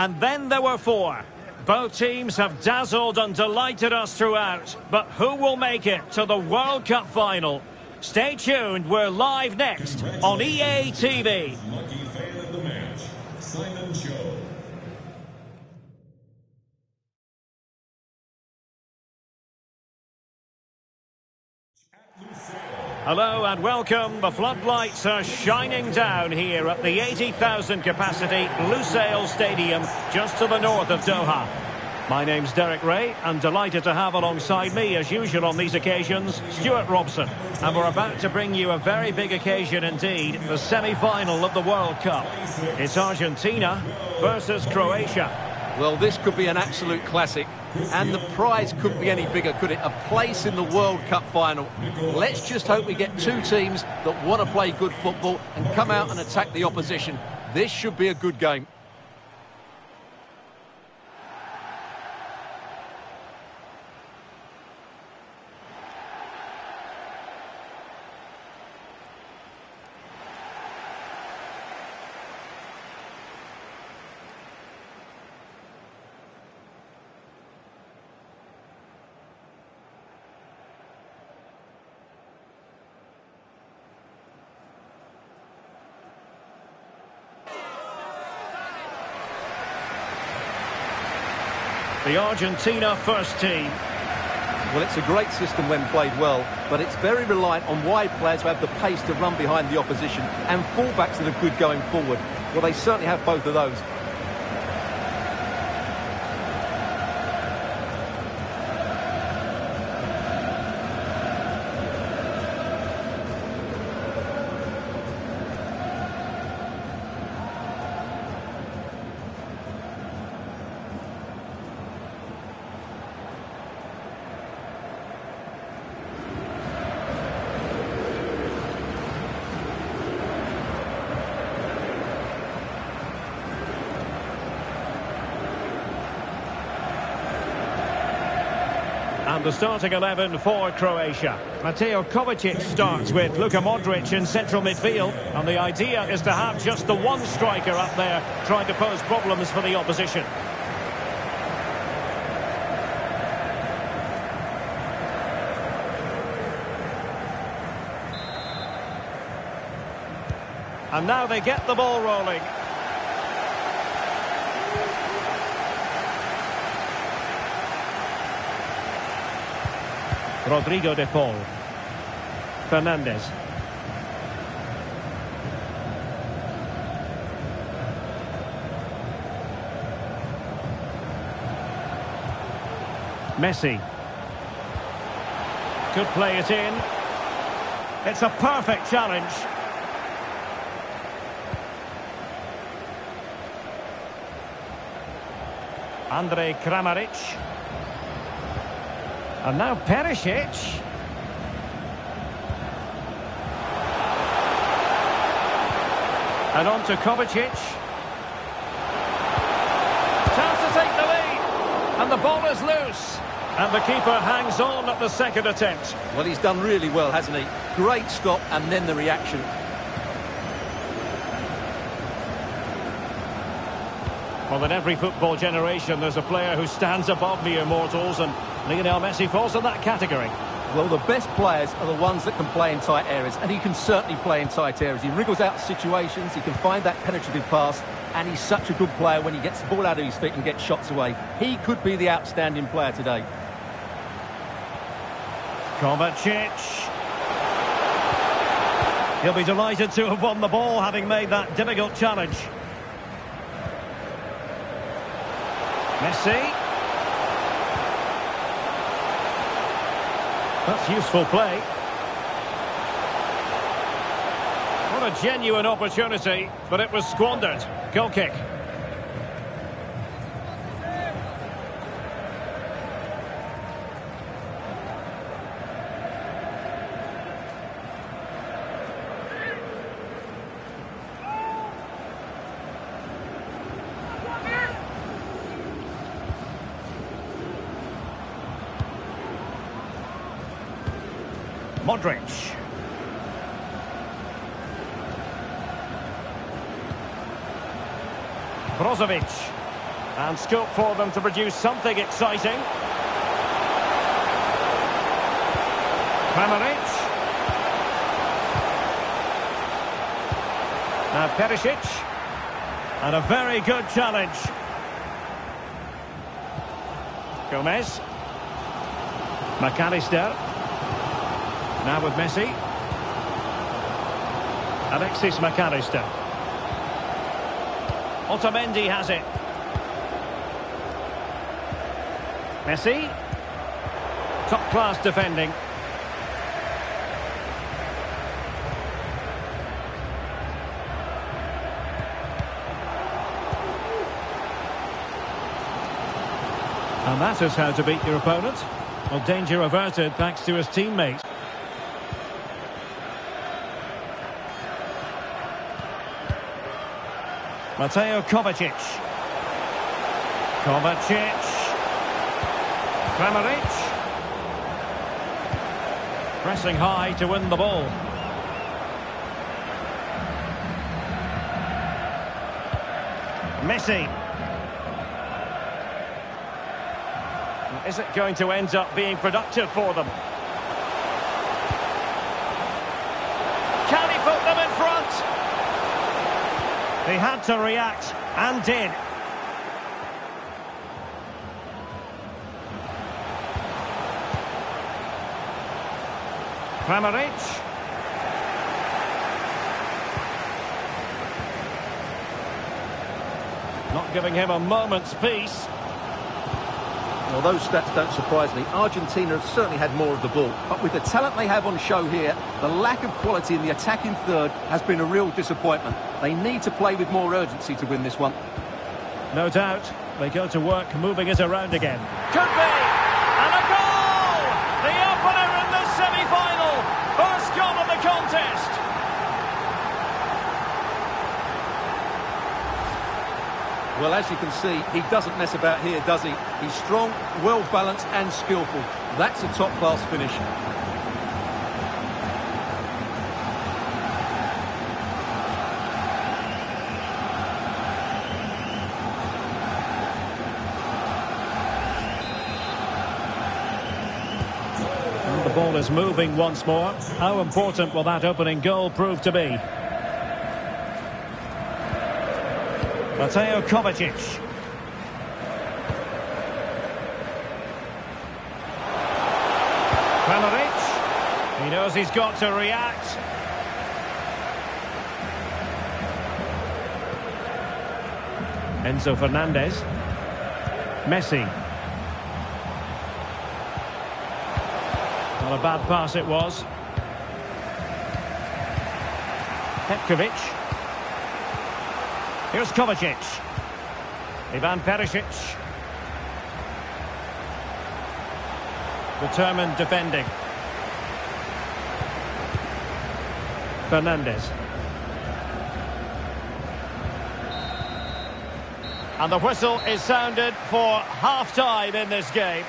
And then there were four. Both teams have dazzled and delighted us throughout. But who will make it to the World Cup final? Stay tuned, we're live next on EA TV. Hello and welcome. The floodlights are shining down here at the 80,000 capacity Lusail Stadium just to the north of Doha. My name's Derek Ray and delighted to have alongside me as usual on these occasions Stuart Robson. And we're about to bring you a very big occasion indeed, the semi-final of the World Cup. It's Argentina versus Croatia. Well, this could be an absolute classic. And the prize couldn't be any bigger, could it? A place in the World Cup final. Let's just hope we get two teams that want to play good football and come out and attack the opposition. This should be a good game. The Argentina first team. Well, it's a great system when played well, but it's very reliant on wide players who have the pace to run behind the opposition and fullbacks that are good going forward. Well, they certainly have both of those. The starting 11 for Croatia. Mateo Kovacic starts with Luka Modric in central midfield. And the idea is to have just the one striker up there trying to pose problems for the opposition. And now they get the ball rolling. Rodrigo de Paul. Fernandez. Messi. Could play it in. It's a perfect challenge. Andrej Kramaric. And now Perisic. And on to Kovacic. Chance to take the lead. And the ball is loose. And the keeper hangs on at the second attempt. Well, he's done really well, hasn't he? Great stop and then the reaction. Well, in every football generation, there's a player who stands above the immortals, and Lionel Messi falls in that category. Well, the best players are the ones that can play in tight areas, and he can certainly play in tight areas. He wriggles out situations, he can find that penetrative pass, and he's such a good player when he gets the ball out of his feet and gets shots away. He could be the outstanding player today. Kovacic. He'll be delighted to have won the ball, having made that difficult challenge. Messi. That's useful play. What a genuine opportunity, but it was squandered. Goal kick. Modric. Brozovic. And scope for them to produce something exciting. Kramaric. Now Perisic. And a very good challenge. Gomez. McAllister. Now with Messi. Alexis McAllister. Otamendi has it. Messi. Top class defending. And that is how to beat your opponent. Well, danger averted thanks to his teammates. Mateo Kovacic. Kovacic. Kramaric. Pressing high to win the ball. Messi. Is it going to end up being productive for them? Can he put them in front? He had to react, and did. Kramaric. Not giving him a moment's peace. Well, those stats don't surprise me. Argentina have certainly had more of the ball. But with the talent they have on show here, the lack of quality in the attacking third has been a real disappointment. They need to play with more urgency to win this one. No doubt. They go to work moving it around again. Could be! And a goal! The opener in the semi-final! First goal of the contest! Well, as you can see, he doesn't mess about here, does he? He's strong, well-balanced and skillful. That's a top-class finish. The ball is moving once more. How important will that opening goal prove to be? Mateo Kovacic. Kramaric. He knows he's got to react. Enzo Fernandez. Messi. Not a bad pass it was. Petkovic. Here's Kovacic. Ivan Perisic. Determined defending. Fernandez. And the whistle is sounded for half-time in this game.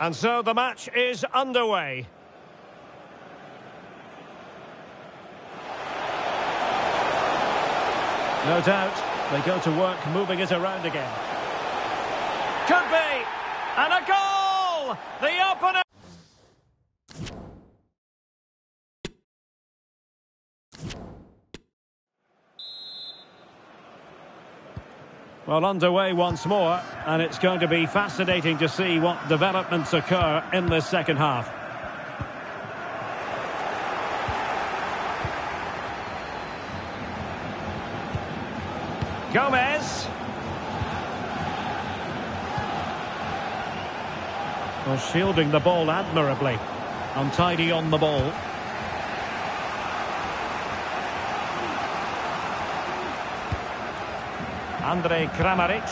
And so the match is underway. No doubt, they go to work moving it around again. Could be! And a goal! The opener! Well, underway once more, and it's going to be fascinating to see what developments occur in this second half. Gomez. Well, shielding the ball admirably. Untidy on the ball. Andrej Kramaric.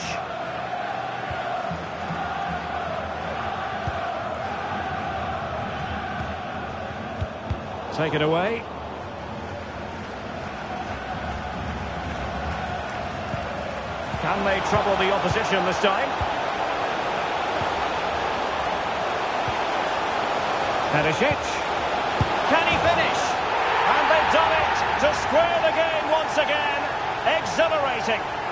take it away. Can they trouble the opposition this time? Perisic. Can he finish? And they've done it to square the game once again. Exhilarating.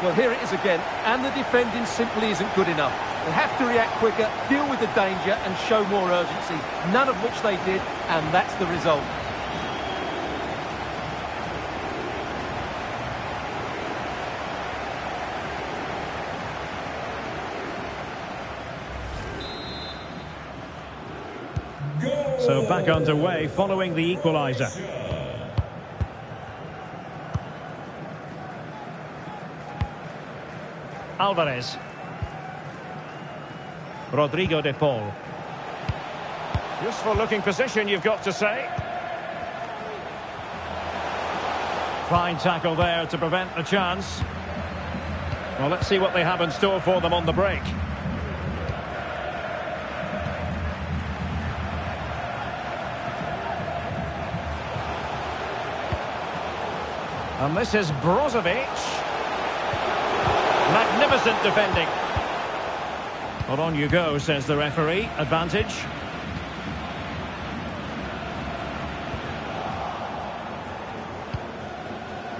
Well, here it is again, and the defending simply isn't good enough. They have to react quicker, deal with the danger, and show more urgency. None of which they did, and that's the result. So back underway following the equaliser. Alvarez. Rodrigo de Paul. Useful looking position, you've got to say. Fine tackle there to prevent the chance. Well, let's see what they have in store for them on the break. And this is Brozovic. Magnificent defending. Well, on you go, says the referee. Advantage.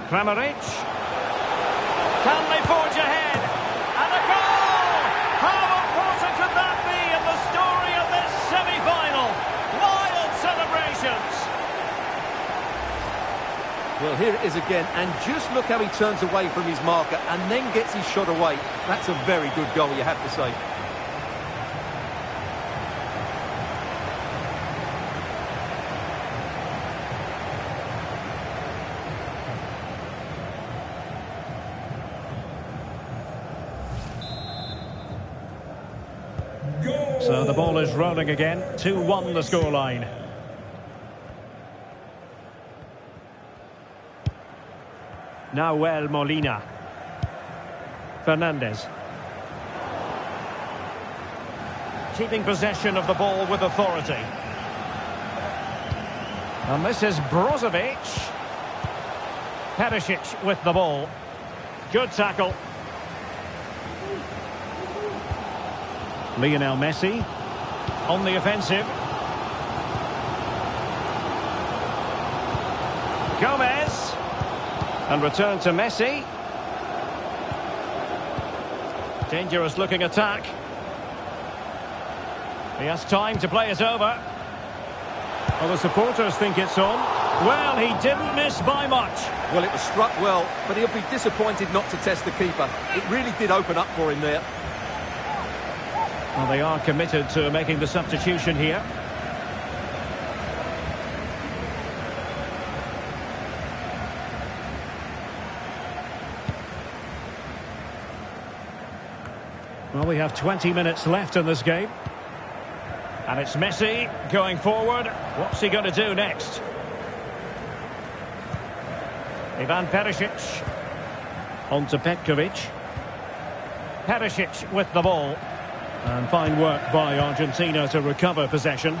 Kramaric. Well, here it is again, and just look how he turns away from his marker and then gets his shot away. That's a very good goal, you have to say. So the ball is rolling again. 2-1 the scoreline. Nahuel Molina. Fernandez. Keeping possession of the ball with authority. And this is Brozovic. Perisic with the ball. Good tackle. Lionel Messi on the offensive. Gomez. And return to Messi. Dangerous looking attack. He has time to play it over. Well, the supporters think it's on. Well, he didn't miss by much. Well, it was struck well, but he'll be disappointed not to test the keeper. It really did open up for him there. Well, they are committed to making the substitution here. We have 20 minutes left in this game. And it's Messi going forward. What's he going to do next? Ivan Perisic. On to Petkovic. Perisic with the ball. And fine work by Argentina to recover possession.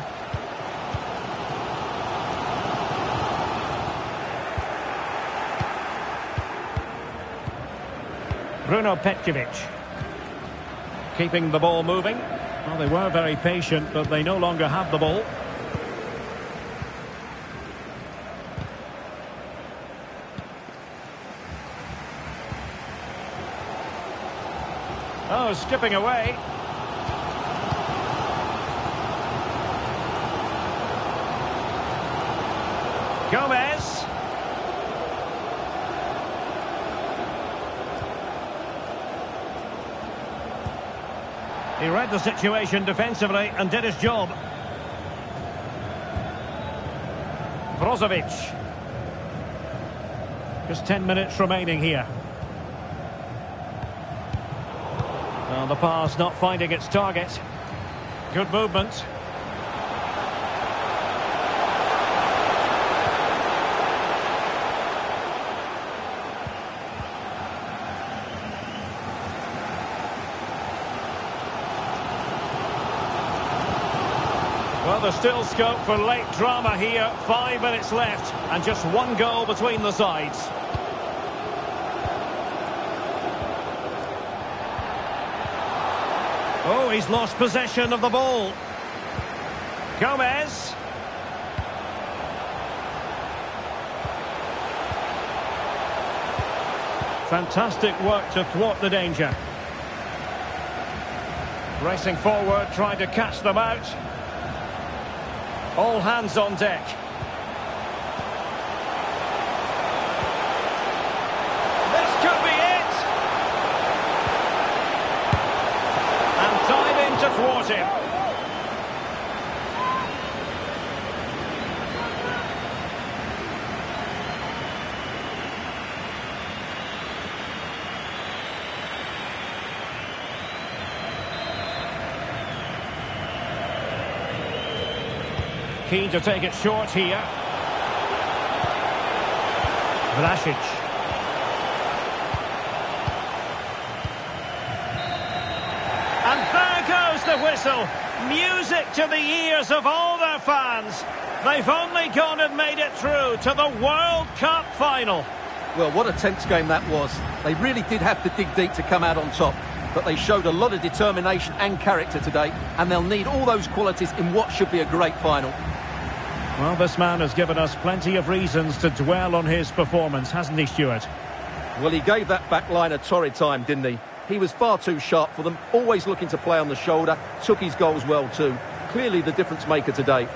Bruno Petkovic. Keeping the ball moving. Well, they were very patient, but they no longer have the ball. Oh, skipping away. Gomez. He read the situation defensively and did his job. Brozovic. Just 10 minutes remaining here. Well, the pass not finding its target. Good movement. There's still scope for late drama here. Five minutes left and just one goal between the sides. Oh, he's lost possession of the ball. Gomez. Fantastic work to thwart the danger. Racing forward, trying to catch them out. All hands on deck. This could be it! And in to thwart him. Keen to take it short here. Vlasic. And there goes the whistle. Music to the ears of all their fans. They've only gone and made it through to the World Cup final. Well, what a tense game that was. They really did have to dig deep to come out on top. But they showed a lot of determination and character today, and they'll need all those qualities in what should be a great final. Well, this man has given us plenty of reasons to dwell on his performance, hasn't he, Stuart? Well, he gave that back line a torrid time, didn't he? He was far too sharp for them, always looking to play on the shoulder, took his goals well too. Clearly the difference maker today.